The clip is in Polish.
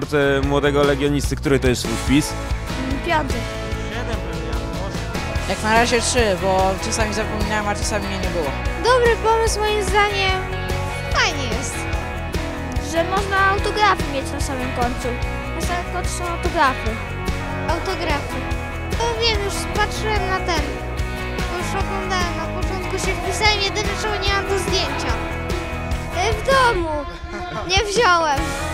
paszport e, młodego legionisty. Który to jest wpis? Piąty. Jak na razie trzy, bo czasami zapominałem, a czasami mnie nie było. Dobry pomysł moim zdaniem. Fajnie jest. Że można autografy mieć na samym końcu. Na samym końcu są autografy. Autografy. To wiem, już patrzyłem na ten. Już oglądałem. Na początku się wpisałem, jedyne czego nie mam do zdjęcia. E, w domu. Nie wziąłem.